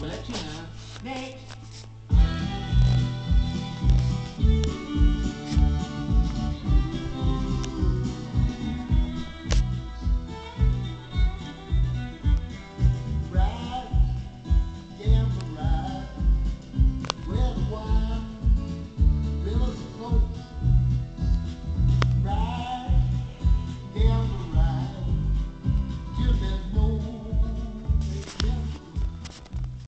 We'll let you know.